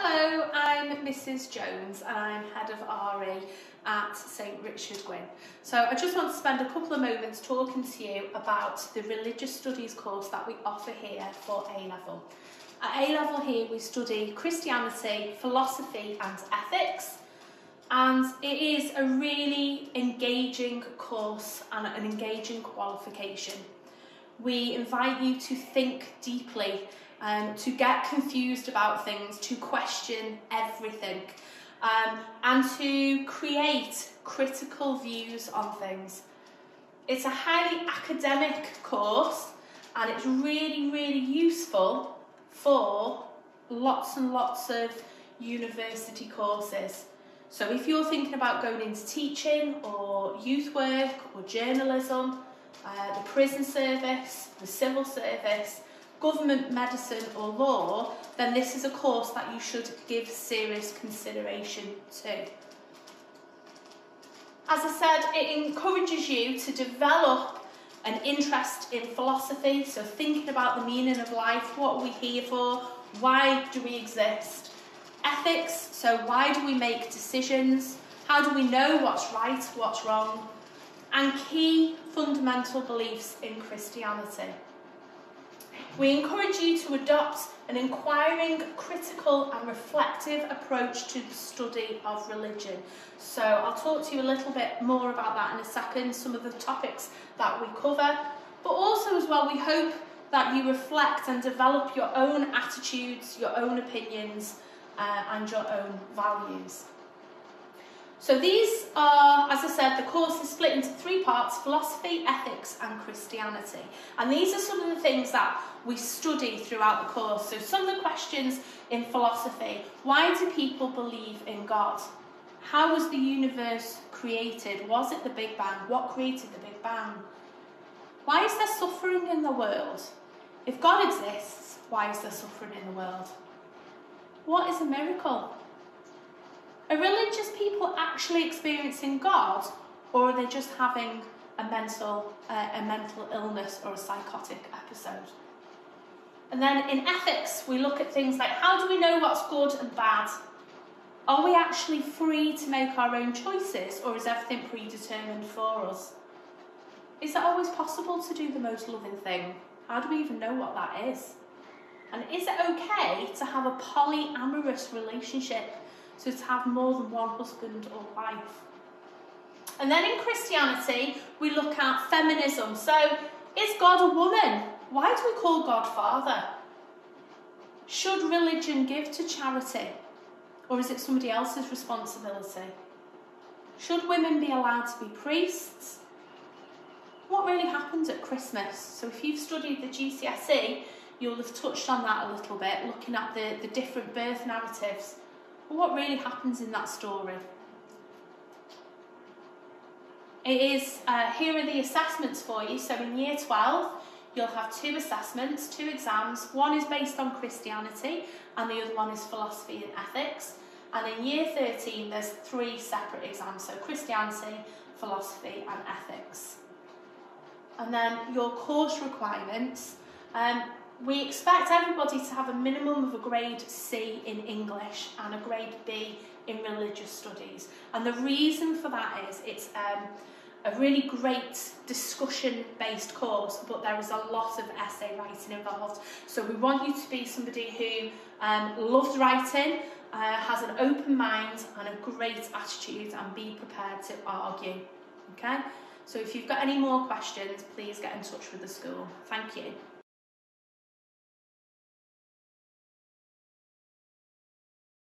Hello, I'm Mrs Jones and I'm head of RE at St Richard Gwyn. So I just want to spend a couple of moments talking to you about the religious studies course that we offer here for A-level. At A-level here we study Christianity, philosophy and ethics and it is a really engaging course and an engaging qualification. We invite you to think deeply um, to get confused about things, to question everything, um, and to create critical views on things. It's a highly academic course and it's really, really useful for lots and lots of university courses. So if you're thinking about going into teaching or youth work or journalism, uh, the prison service, the civil service, government medicine or law, then this is a course that you should give serious consideration to. As I said, it encourages you to develop an interest in philosophy, so thinking about the meaning of life, what are we here for, why do we exist? Ethics, so why do we make decisions? How do we know what's right, what's wrong? And key fundamental beliefs in Christianity. We encourage you to adopt an inquiring, critical and reflective approach to the study of religion. So I'll talk to you a little bit more about that in a second, some of the topics that we cover. But also as well, we hope that you reflect and develop your own attitudes, your own opinions uh, and your own values. So these are, as I said, the course is split into three parts, philosophy, ethics and Christianity. And these are some of the things that we study throughout the course. So some of the questions in philosophy, why do people believe in God? How was the universe created? Was it the Big Bang? What created the Big Bang? Why is there suffering in the world? If God exists, why is there suffering in the world? What is a miracle? Are religious people actually experiencing God, or are they just having a mental, uh, a mental illness or a psychotic episode? And then in ethics, we look at things like how do we know what's good and bad? Are we actually free to make our own choices, or is everything predetermined for us? Is it always possible to do the most loving thing? How do we even know what that is? And is it okay to have a polyamorous relationship so to have more than one husband or wife. And then in Christianity, we look at feminism. So, is God a woman? Why do we call God Father? Should religion give to charity? Or is it somebody else's responsibility? Should women be allowed to be priests? What really happens at Christmas? So, if you've studied the GCSE, you'll have touched on that a little bit, looking at the, the different birth narratives what really happens in that story. It is, uh, here are the assessments for you. So in year 12, you'll have two assessments, two exams. One is based on Christianity and the other one is philosophy and ethics. And in year 13, there's three separate exams, so Christianity, philosophy and ethics. And then your course requirements. Um, we expect everybody to have a minimum of a grade C in English and a grade B in religious studies. And the reason for that is it's um, a really great discussion-based course, but there is a lot of essay writing involved. So we want you to be somebody who um, loves writing, uh, has an open mind and a great attitude and be prepared to argue. Okay? So if you've got any more questions, please get in touch with the school. Thank you.